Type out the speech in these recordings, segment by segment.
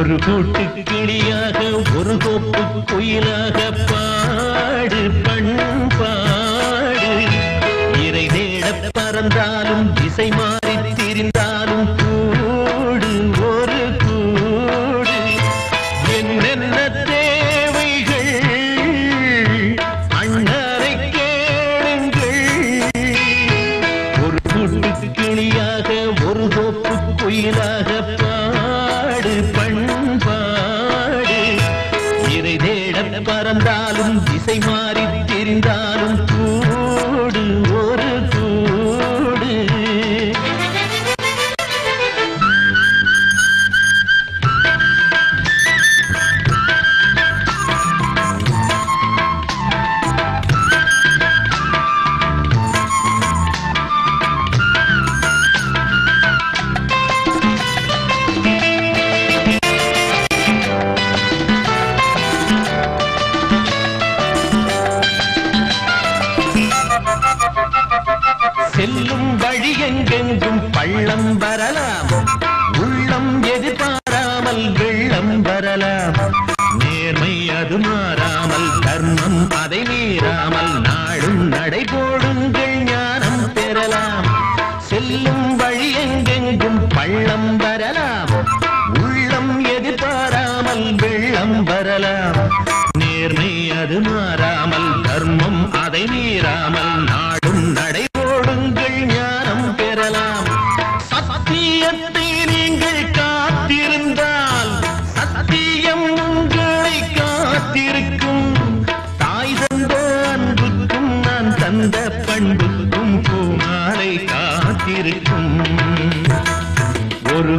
ஒரு கூட்டு கிளியாக ஒரு கோப்பு குயிலாக பாடு பண்பாடு. இறை தேட பறந்தாலும் திசைமா பறந்தாலும் திசை மாறி தெரிந்தாலும் வெள்ளம் வரலாம் நேர்மை அது மாறாமல்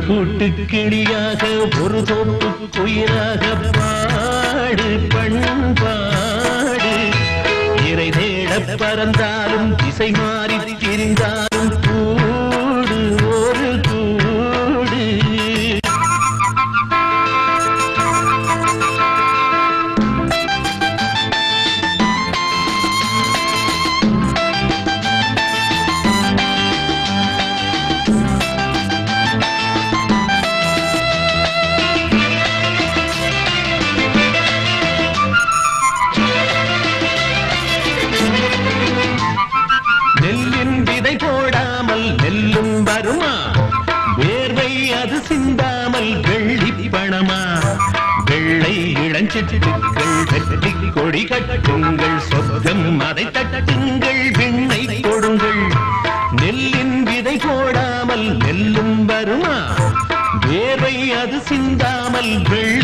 கூட்டு கிளியாக ஒரு தோப்பு குயிலாக பாடு பண்பாடு. இறை தேட பறந்தாலும் திசை மாறி திரிந்தால் நெல்லின் விதை போடாமல் நெல்லும் வருமா? வேர்வை அது சிந்தாமல் வெள்ளி பணமா? வெள்ளை இளஞ்சிட்டுக்கள் வெற்றி கொடி கட்டுங்கள் சொர்க்கம் அதை தட்டுங்கள் விண்ணை கொடுங்கள். நெல்லின் விதை போடாமல் நெல்லும் வருமா? வேர்வை அது சிந்தாமல் வெள்ளி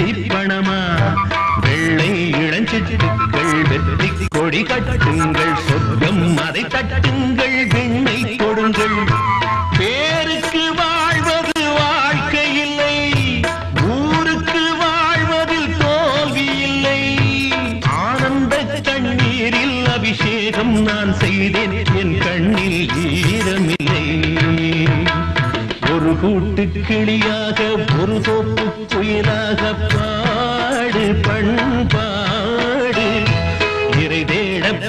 கொடி கட்டுங்கள் சொர்க்கம் அதை தட்டுங்கள் விண்ணை கொடுங்கள். பேருக்கு வாழ்வது வாழ்க்கை இல்லை ஊருக்கு வாழ்வதில் தோல்வி இல்லை. ஆனந்த தண்ணீரில் அபிஷேகம் நான் செய்தேன் என் கண்ணில் ஈரமில்லை. ஒரு கூட்டு கிளியாக ஒரு தோப்பு புயலாக பாடு பண்பாடு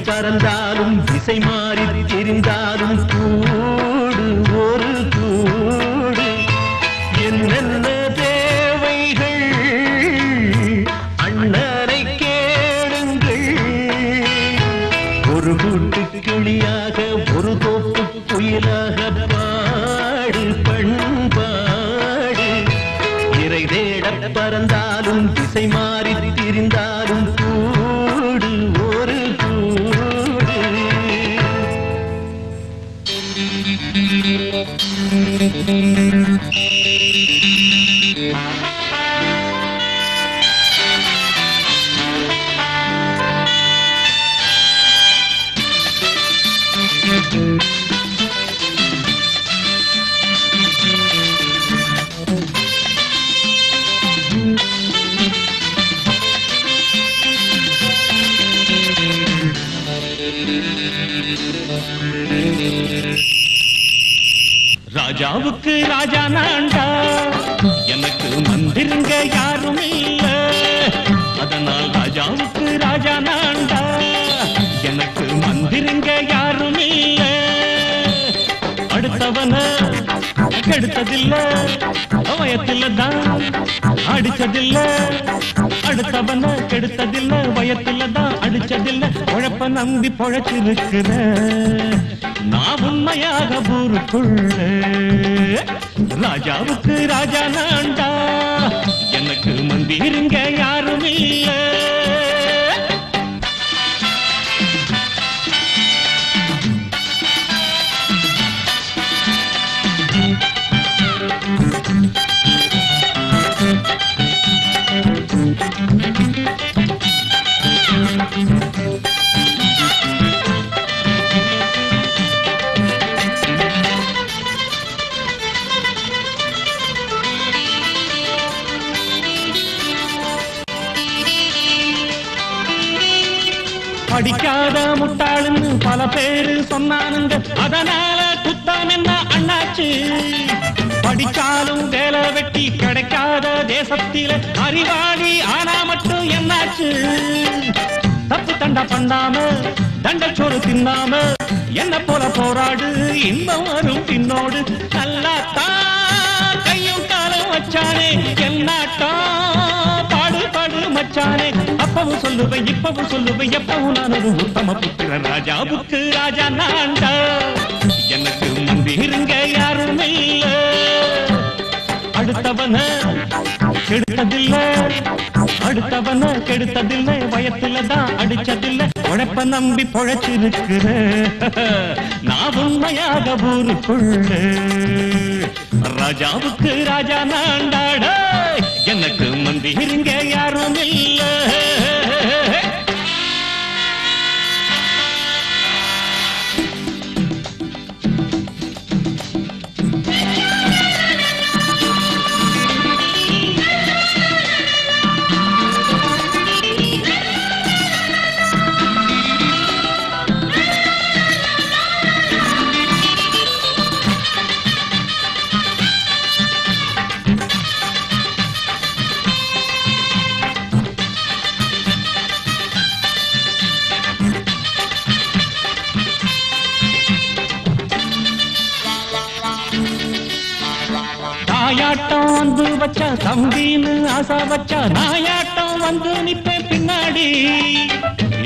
பறந்தாலும் திசை மாறி தெரிந்தாலும் கூடு ஒரு கூடு. என்னென்ன தேவைகள்? அண்ணனை கேளுங்கள். ஒரு கூட்டு கிளியாக ஒரு தோப்பு புயலாக பாடு பண்பாடு. இறை தேட பறந்தாலும் திசை மாறி திரிந்தாலும் கூடு அதனால் ராஜாவுக்கு ராஜா நான்டா எனக்கு மந்திருங்க யாரும் இல்ல. அடுத்தவன கெடுத்ததில்ல. வயத்தில் தான் அடிச்சதில்ல. அடுத்தவன கெடுத்ததில்ல. வயத்தில் தான் அடிச்சதில்ல. உழப்ப நம்பி பொழைச்சிருக்கிற நான் உண்மையாக ஊருக்குள்ள. ராஜாவுக்கு ராஜா நான்டா நம்பி இருங்க யாரும் இல்லை. அறிவாளி ஆனா மட்டும் என்னாச்சு? தப்பு தண்டா பண்ணாம தண்டச்சோறு தின்னாம என்ன போல போராடு? இன்பம் வரும் பின்னோடு. நல்லா கையும் காலம் வச்சானே என்னாட்டா பாடு பாடு மச்சானே. அப்பவும் சொல்லுவேன் இப்பவும் சொல்லுவேன் எப்பவும் நான் ஒரு உத்தம புத்திர ராஜாவுக்கு ராஜா நான்டா எனக்கு முந்திருங்க யாரும் இல்ல அடுத்தவன கெடுத்ததில்ல. அடுத்தவன கெடுத்ததில்லை. வயத்துல தான் அடிச்சதில்லை. உழைப்ப நம்பி பொழைச்சிருக்கிற. நான் உண்மையாக ஊருக்குள்ள. ராஜாவுக்கு ராஜா நாண்டாட. எனக்கு மந்திரிங்க யாரும் இல்லை. வச்சா தம்பின்னு ஆசா வச்சா நாயாட்டம் வந்து நிப்பேன் பின்னாடி.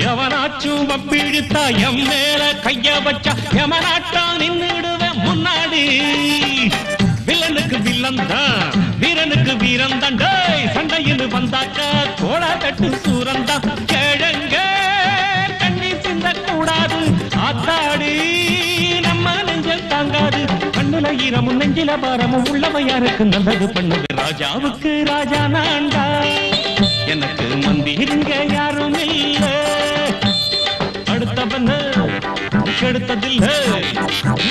எவனாச்சும் வப்பிழுத்தா எம் மேல கைய வச்சா எவனாட்டம் நின்றுடுவேன் முன்னாடி. வில்லனுக்கு வில்லன் தான் வீரனுக்கு வீரன் தான் சண்டையில் வந்தாக்க கோழா கட்டு சூரன் தான். ஈரமும் நெஞ்சில பாரமும் உள்ளவையாருக்கு நல்லது பண்ணுது? ராஜாவுக்கு ராஜா நான்டா. எனக்கு மந்திருங்க யாரும் இல்ல. அடுத்தவன கெடுத்ததில்ல.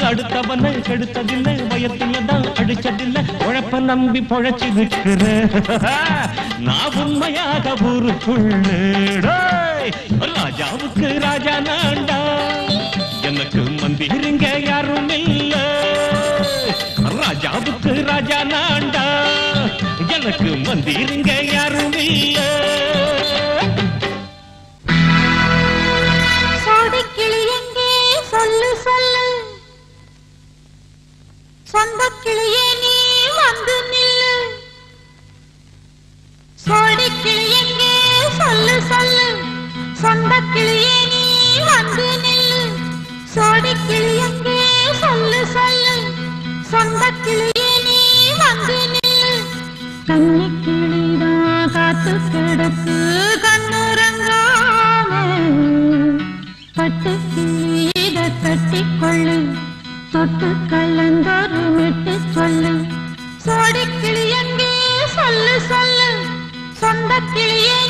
அடுத்தவன கெடுத்ததில்ல. வயத்துல தான் அடிச்சதில்ல உழப்ப நம்பி பொழைச்சிருக்கிற நான் உண்மையாக ஊருக்குள்ள டேய், ராஜாவுக்கு ராஜா நான்டா. எனக்கு மந்திருங்க யாரும் இல்லை. ராஜாவுக்கு ராஜா நாண்டா. எனக்கு மந்திருங்க யாரும் இல்ல சோடிக்கிளி எங்கே சொல்லு சொல்லு. சொந்த கிளியே நீ வந்து நில்லு. சோடிக்கிளி எங்கே சொல்லு சொல்லு. சொந்த கிளியே நீ வந்து நில்லு. சோடிக்கிளி எங்கே சொந்த நீ வந்து நில்லு கன்னி கிளிதான் காத்து கிடக்கு கண்ணுறங்காம பட்டு கிளீத கட்டிக்கொள்ளு தொட்டு கலந்தொரு விட்டு சொல்லு. சோடி கிளி எங்கே? சொல்லு சொல்லு. சொந்த கிளியே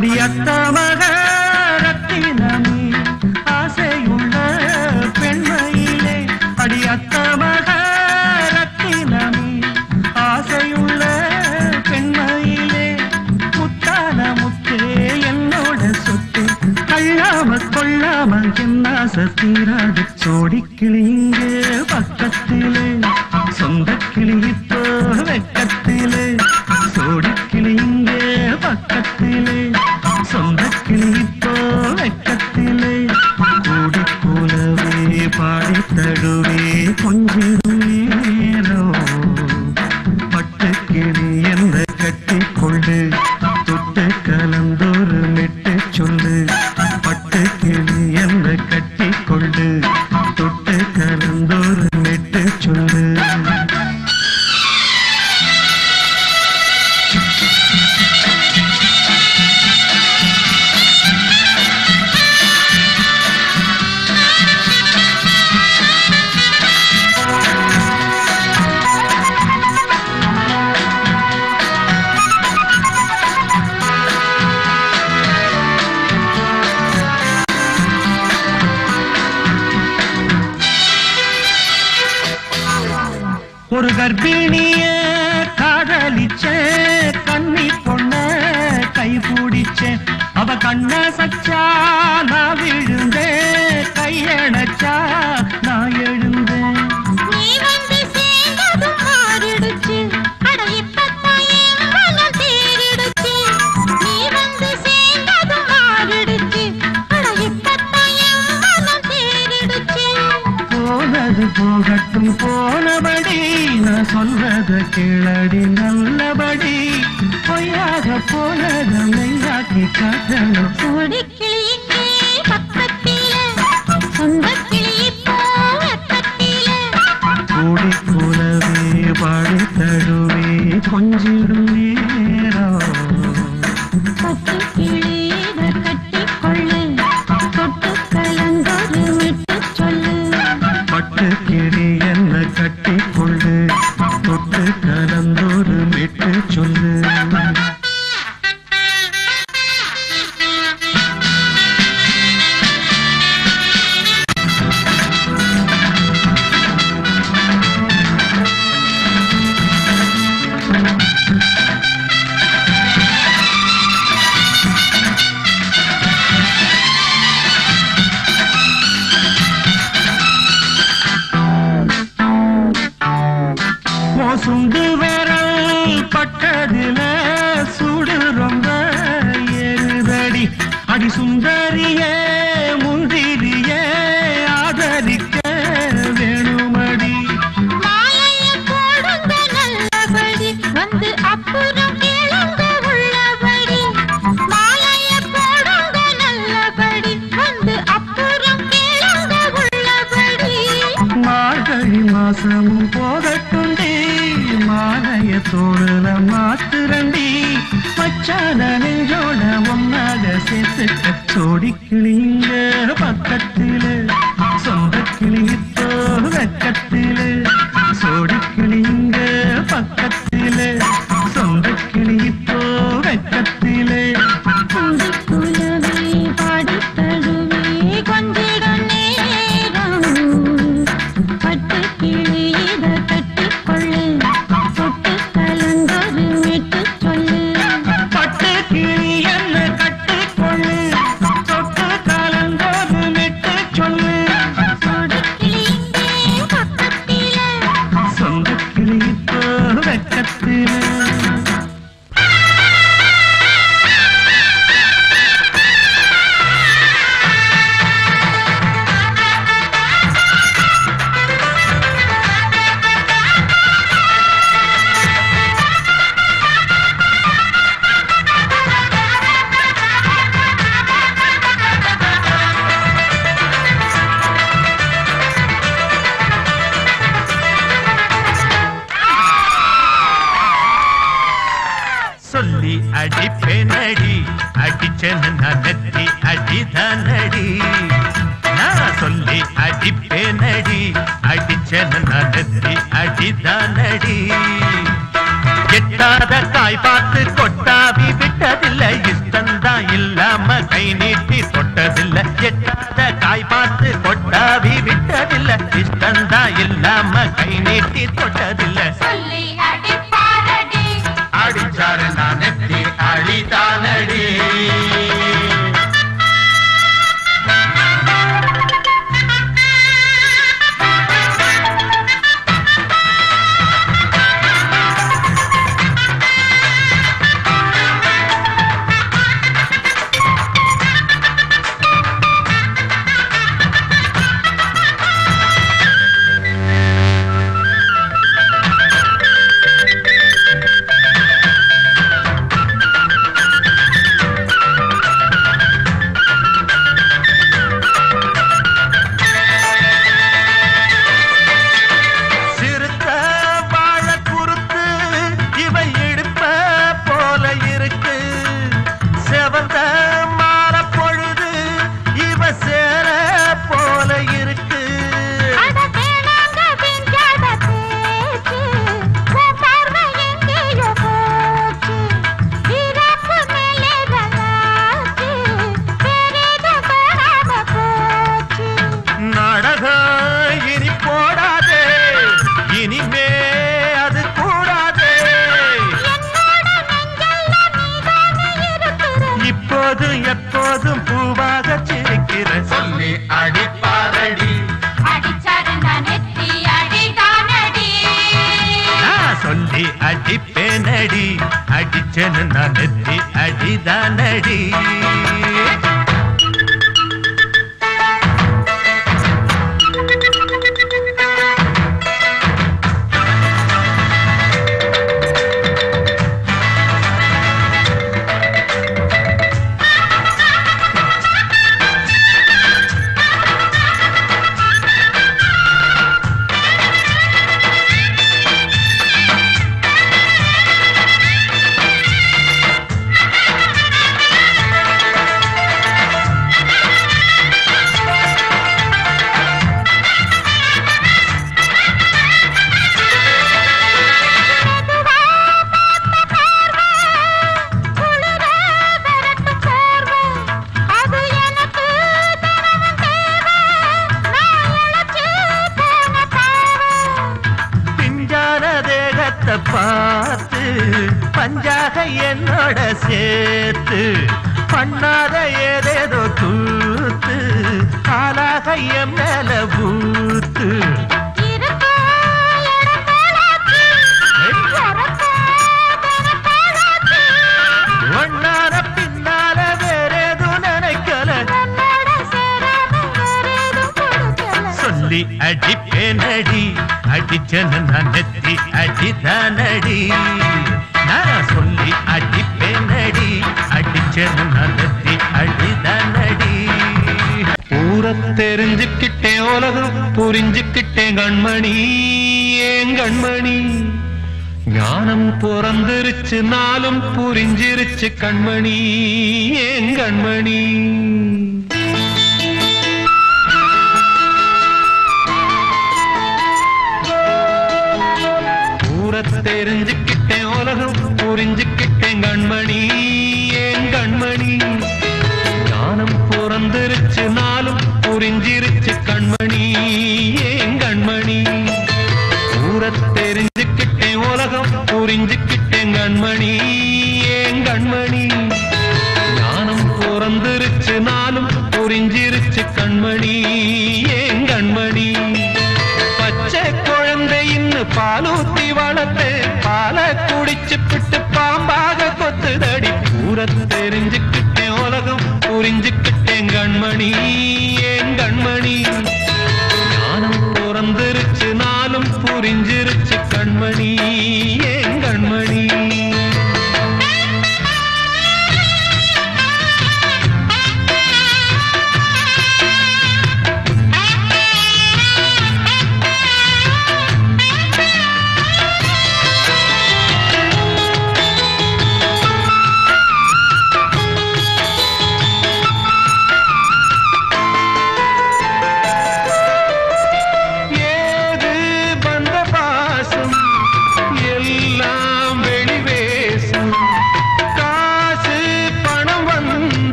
அடியத்த மகரத்தினமே ஆசையுள்ள பெண்மையிலே அடியத்த மகரத்தினமே ஆசையுள்ள பெண்மையிலே முத்தான முத்தே என்னோட சொத்து கல்லாம கொள்ளாம என் ஆசை தீராது mm. கர்ப்பிணிய காதலிச்ச கண்ணி பொண்ண கை பிடிச்ச அவ கண்ண சச்சா நான் விழுந்தே கையடைச்சா நான் எழு நல்லடி நல்லபடி பொய்யாக போனதனை காட்டணும். ஒன்னாத நெஞ்சோட ஒன்னாத சேர்த்து சோடி கிளிங்க பக்கத்திலே. பக்கத்திலே ஜன நடத்தி அடிதானடி. எட்டாத காய் பார்த்து கொட்டாவி விட்டதில்லை. இஷ்டந்தான் இல்லாம கை நீட்டி தொட்டதில்லை. எட்டாத காய் பார்த்து கொட்டாவி விட்டதில்லை. இஷ்டந்தான் இல்லாம கை நீட்டி தொட்டதில்லை. ನನ್ನ ನೆತ್ತಿ ಅಡಿದ ನಡಿ பணத்தை பார்த்து பஞ்சாக என்னோட சேர்த்து பண்ணாத ஏதேதோ தூத்து ஆளாக என் மேல பூத்து சொல்லி அடிப்பேனடி. அடிச்சன நான் நெத்தி அடிதானடி நான் சொல்லி அடிப்பேனடி. அடிச்சன நான் நெத்தி அடிதானடி ஊரை தெரிஞ்சுக்கிட்டே உலகம் புரிஞ்சுக்கிட்டே கண்மணி ஏன் கண்மணி? ஞானம் பிறந்திருச்சு நாளும் புரிஞ்சிருச்சு கண்மணி ஏன் கண்மணி? நெஞ்சில்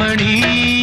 கண்மணி